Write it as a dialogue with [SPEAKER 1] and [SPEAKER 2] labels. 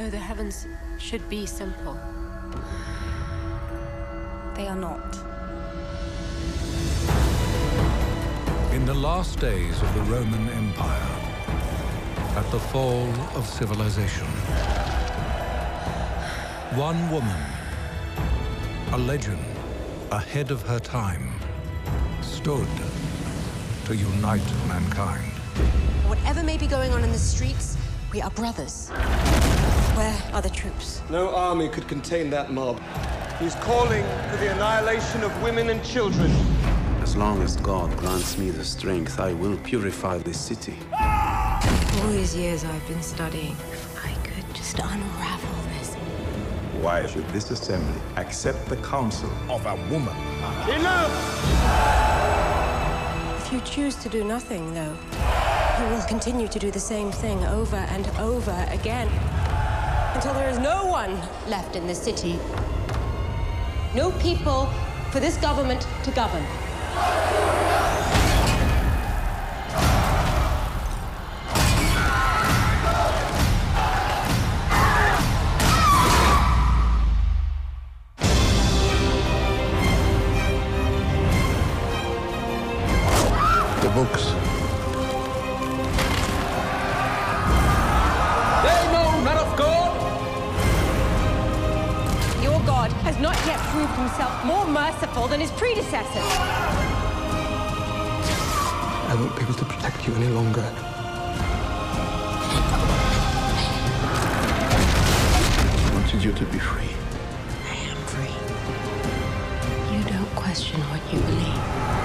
[SPEAKER 1] though the heavens should be simple.
[SPEAKER 2] They are not.
[SPEAKER 3] In the last days of the Roman Empire, at the fall of civilization, one woman, a legend ahead of her time, stood to unite mankind.
[SPEAKER 1] Whatever may be going on in the streets, we are brothers. Where are the troops?
[SPEAKER 4] No army could contain that mob. He's calling for the annihilation of women and children.
[SPEAKER 5] As long as God grants me the strength, I will purify this city.
[SPEAKER 1] All these years I've been studying, if I could just unravel this.
[SPEAKER 6] Why should this assembly accept the counsel of a woman?
[SPEAKER 4] Enough!
[SPEAKER 1] If you choose to do nothing, though, you will continue to do the same thing over and over again until there is no one left in this city. No people for this government to govern.
[SPEAKER 6] The books.
[SPEAKER 4] God
[SPEAKER 1] has not yet proved himself more merciful than his predecessors.
[SPEAKER 7] I won't be able to protect you any longer.
[SPEAKER 6] I wanted you to be free. I am free. You don't question what you believe.